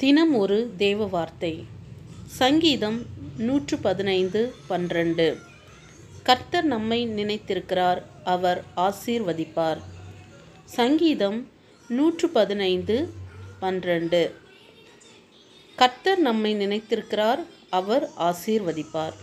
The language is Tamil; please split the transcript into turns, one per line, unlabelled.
தினம் ஒரு தேவ வார்த்தை சங்கீதம் நூற்று பதினைந்து பன்னிரண்டு. கர்த்தர் நம்மை நினைத்திருக்கிறார் அவர் ஆசீர்வதிப்பார். சங்கீதம் நூற்று பதினைந்து பன்னிரண்டு. கர்த்தர் நம்மை நினைத்திருக்கிறார் அவர் ஆசீர்வதிப்பார்.